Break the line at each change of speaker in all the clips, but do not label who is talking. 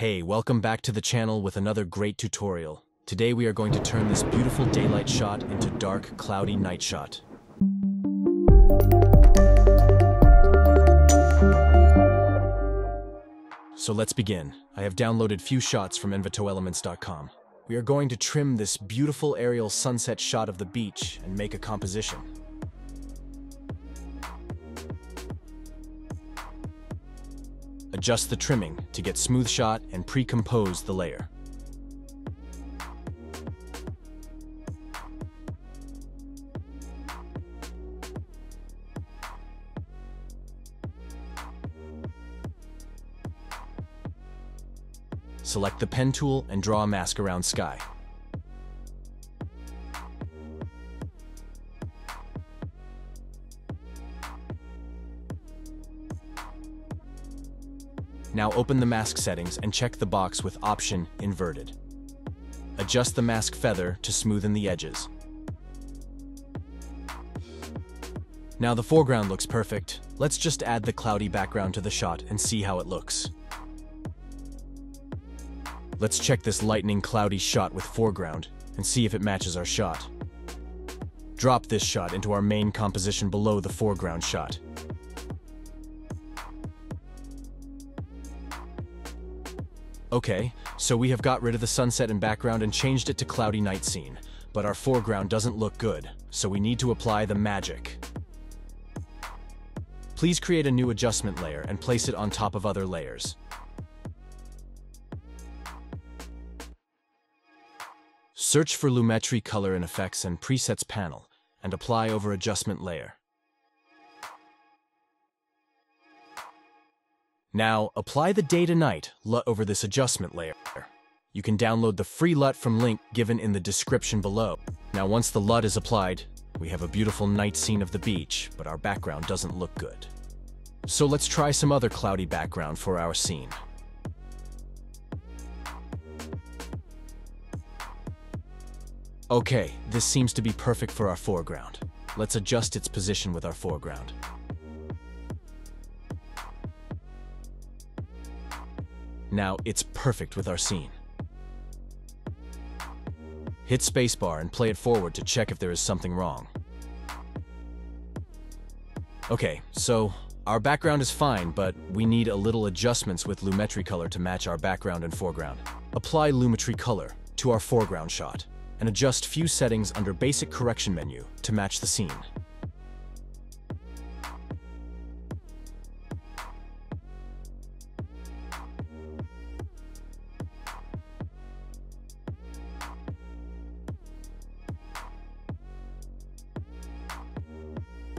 Hey, welcome back to the channel with another great tutorial. Today we are going to turn this beautiful daylight shot into dark, cloudy night shot. So let's begin. I have downloaded few shots from EnvatoElements.com. We are going to trim this beautiful aerial sunset shot of the beach and make a composition. Adjust the trimming to get smooth shot and pre-compose the layer. Select the pen tool and draw a mask around sky. Now open the mask settings and check the box with option inverted. Adjust the mask feather to smoothen the edges. Now the foreground looks perfect. Let's just add the cloudy background to the shot and see how it looks. Let's check this lightning cloudy shot with foreground and see if it matches our shot. Drop this shot into our main composition below the foreground shot. Okay, so we have got rid of the sunset and background and changed it to cloudy night scene, but our foreground doesn't look good, so we need to apply the magic. Please create a new adjustment layer and place it on top of other layers. Search for Lumetri Color and Effects and Presets panel and apply over adjustment layer. Now, apply the day to night LUT over this adjustment layer. You can download the free LUT from link given in the description below. Now, once the LUT is applied, we have a beautiful night scene of the beach, but our background doesn't look good. So let's try some other cloudy background for our scene. Okay, this seems to be perfect for our foreground. Let's adjust its position with our foreground. Now it's perfect with our scene. Hit spacebar and play it forward to check if there is something wrong. Okay, so our background is fine, but we need a little adjustments with Lumetri Color to match our background and foreground. Apply Lumetri Color to our foreground shot and adjust few settings under Basic Correction menu to match the scene.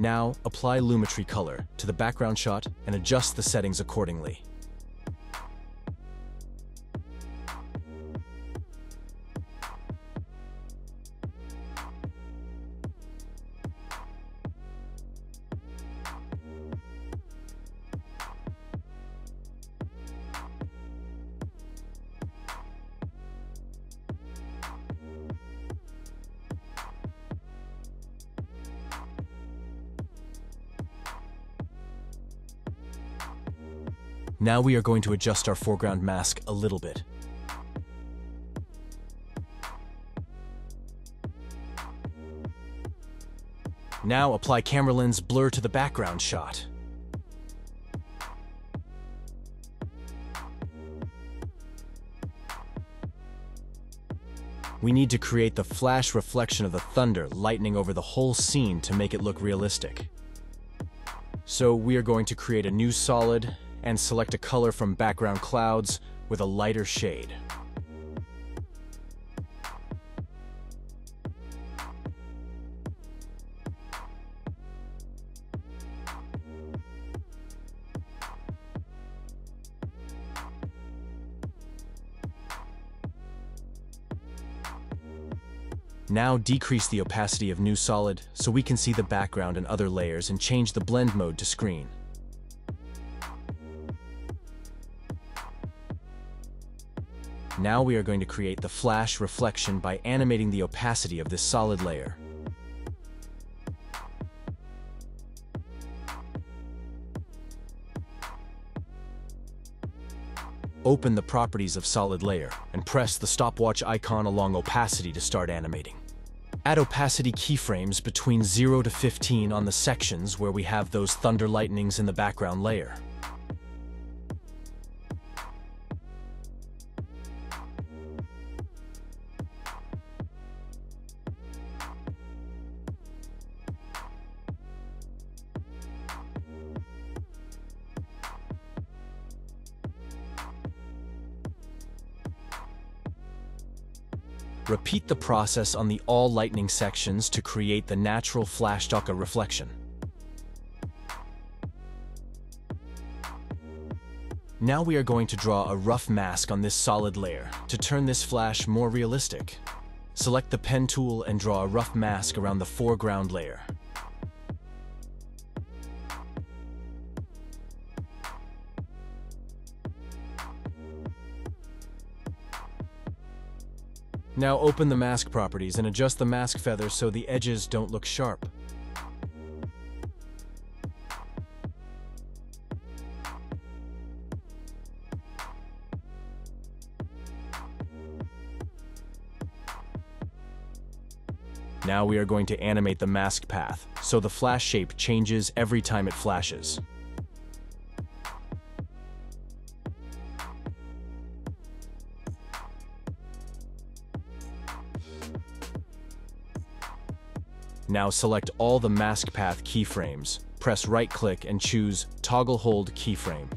Now, apply Lumetri color to the background shot and adjust the settings accordingly. Now we are going to adjust our foreground mask a little bit. Now apply camera lens blur to the background shot. We need to create the flash reflection of the thunder lightning over the whole scene to make it look realistic. So we are going to create a new solid and select a color from background clouds with a lighter shade. Now decrease the opacity of New Solid so we can see the background and other layers and change the blend mode to screen. Now we are going to create the flash reflection by animating the opacity of this solid layer. open the properties of solid layer and press the stopwatch icon along opacity to start animating. Add opacity keyframes between 0 to 15 on the sections where we have those thunder lightnings in the background layer. Repeat the process on the all lightning sections to create the natural flash Docker reflection. Now we are going to draw a rough mask on this solid layer to turn this flash more realistic. Select the pen tool and draw a rough mask around the foreground layer. Now open the mask properties and adjust the mask feathers so the edges don't look sharp. Now we are going to animate the mask path, so the flash shape changes every time it flashes. Now select all the mask path keyframes, press right-click and choose Toggle Hold Keyframe.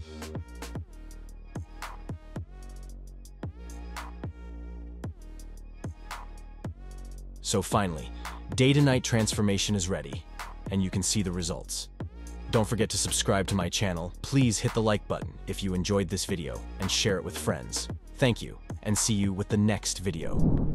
So finally, day to night transformation is ready, and you can see the results. Don't forget to subscribe to my channel, please hit the like button if you enjoyed this video, and share it with friends. Thank you, and see you with the next video.